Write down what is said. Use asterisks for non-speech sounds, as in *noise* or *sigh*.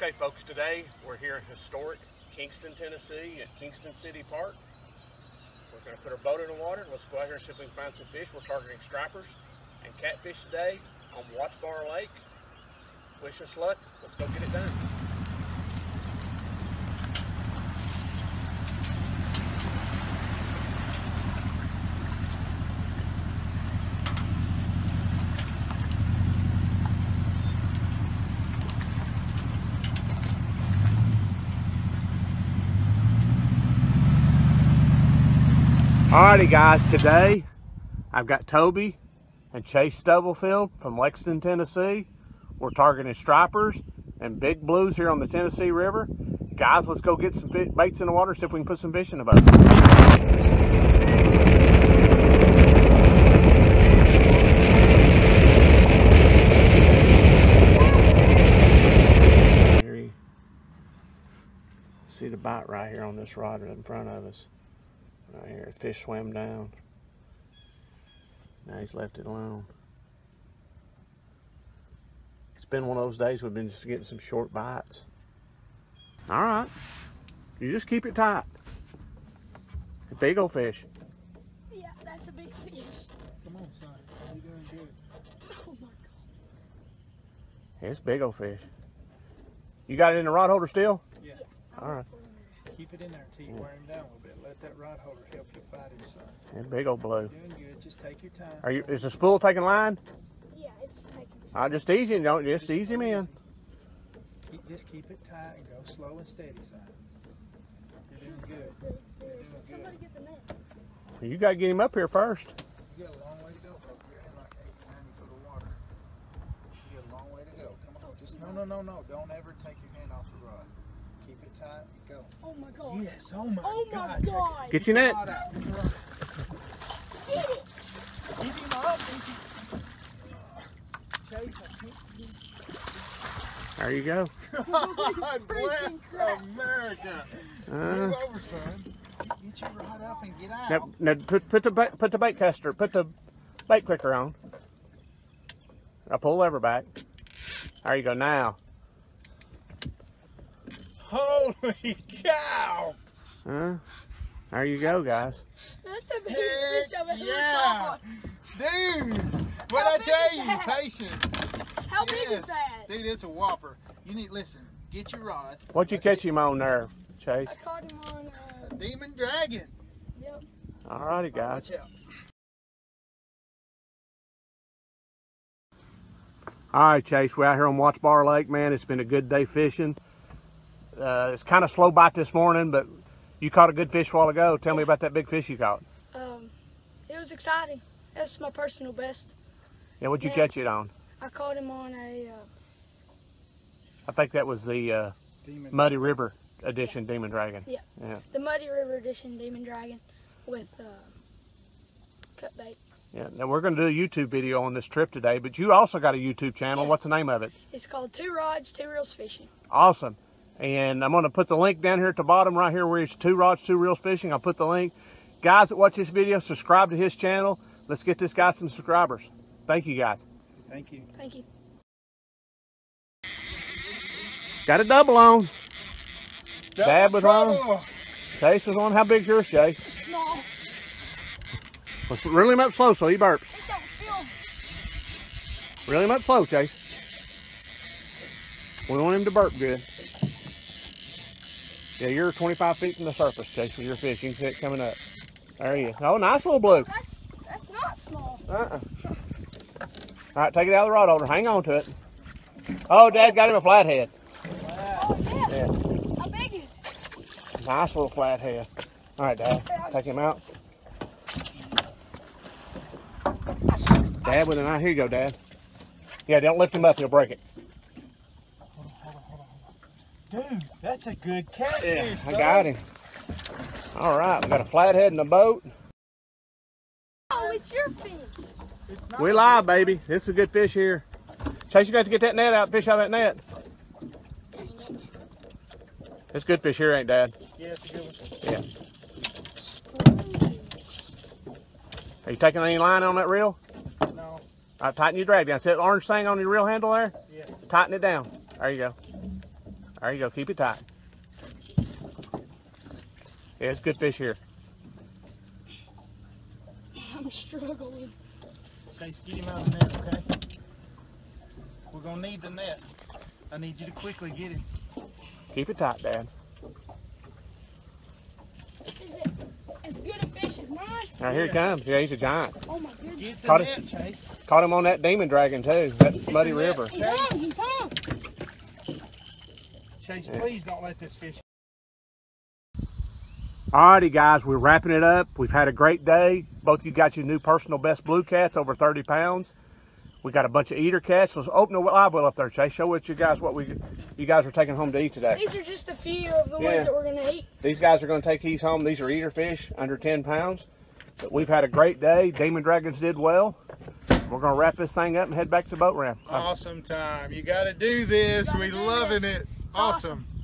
Okay, folks, today we're here in historic Kingston, Tennessee at Kingston City Park. We're going to put our boat in the water. Let's go out here and see if we can find some fish. We're targeting stripers and catfish today on Watts Bar Lake. Wish us luck. Let's go get it done. Alrighty guys, today I've got Toby and Chase Stubblefield from Lexington, Tennessee. We're targeting stripers and big blues here on the Tennessee River. Guys, let's go get some baits in the water, see if we can put some fish in the boat. See the bite right here on this rod in front of us. Right here, fish swam down. Now he's left it alone. It's been one of those days we've been just getting some short bites. All right. You just keep it tight. A big old fish. Yeah, that's a big fish. Come on, son. You're doing good. *laughs* Oh my god. It's big old fish. You got it in the rod holder still? Yeah. All right. Keep it in there until you wear him down a little bit. Let that rod holder help you fight him, son. It's big old blue. You're doing good. Just take your time. Are you? Is the spool taking line? Yeah, it's taking I just easy him, don't just ease him in. Keep, just keep it tight and go slow and steady, son. You're doing good. Somebody get the net. You got to get him up here first. You got a long way to go, bro. You're in like 80, 90 foot of water. You got a long way to go. Come on. Just no, no, no, no. Don't ever take your hand off the rod. Keep it tight and go. Oh my god. Yes. Oh my Oh my God. God. Get your net. Get the rod. It. Keep him up. Chase, I can't There you go. God bless America. Uh, Move over, son. Get your rod up and get out. now, now put put the bait, put the bait caster, put the bait clicker on. Now pull lever back. There you go. Now, Holy cow! uh, there you go, guys. That's the biggest Heck fish I've ever yeah. caught. Dude! What How I tell you? that? Patience. How big Yes. is that? Dude, it's a whopper. You need listen. Get your rod. What you Let's catch get him on there, Chase? I caught him on. Uh, Demon dragon. yep. Alrighty, guys. Watch out. All right, Chase. We're out here on Watts Bar Lake, man. It's been a good day fishing. Uh, it's kind of slow bite this morning, but you caught a good fish a while ago. Tell me about that big fish you caught. Um, it was exciting. That's my personal best. Yeah, what'd you Yeah. catch it on? I caught him on a. Uh, I think that was the uh, Demon. Muddy River edition Demon Dragon. Yeah. Yeah. the Muddy River Edition Demon Dragon with uh, cut bait. Yeah. Now we're going to do a YouTube video on this trip today, but you also got a YouTube channel. Yes. What's the name of it? It's called Two Rods, Two Reels Fishing. Awesome. And I'm going to put the link down here at the bottom right here where it's two rods, two reels fishing. I'll put the link. Guys that watch this video, subscribe to his channel. Let's get this guy some subscribers. Thank you guys. Thank you. Thank you. Got a double on. Dab was on. Chase was on. How big's yours, Chase? Small. Let's reel him up slow so he burps. It don't feel. Reel him up slow, Chase. We want him to burp good. Yeah, you're 25 feet from the surface, Chase, with your fish. You can see it coming up. There he is. Oh, nice little blue. That's that's not small. Uh-uh. All right, take it out of the rod holder. Hang on to it. Oh, Dad got him a flathead. Oh yeah. Yeah, How big is it? nice little flathead. All right, Dad, take him out. Dad with an eye. Here you go, Dad. Yeah, don't lift him up. He'll break it. Hold on, hold on, hold on, hold on. Dude, that's a good catfish. Yeah, I got him. All right, we got a flathead in the boat. Oh, it's your fish. It's not We live, baby. This is a good fish here. Chase, you got to get that net out, fish out of that net. Dang it. It's good fish here, ain't Dad? Yeah, it's a good one. Yeah. Are you taking any line on that reel? No. All right, tighten your drag down. See that orange thing on your reel handle there? Yeah. Tighten it down. There you go. There you go. Keep it tight. Yeah, it's good fish here. I'm struggling. Chase, get him out of the net, okay? We're gonna need the net. I need you to quickly get him. Keep it tight, Dad. Is it as good a fish as mine? Now here he comes. Yeah, he's a giant. Oh my goodness. Get the Caught net, it. Chase. Caught him on that demon dragon too. That muddy river. He's hung, he's hung. Chase, please don't let this fish. Alrighty, guys, we're wrapping it up. We've had a great day. Both of you got your new personal best blue cats, over 30 pounds. We got a bunch of eater cats. Let's open the live well up there, Chase. Show what you guys what we you guys are taking home to eat today. These are just a few of the Yeah. ones that we're gonna eat. These guys are going to take these home. These are eater fish, under 10 pounds. But we've had a great day. Demon Dragons did well. We're going to wrap this thing up and head back to the boat ramp. Awesome time. You gotta do this. Gotta We do loving this. it. Awesome. awesome.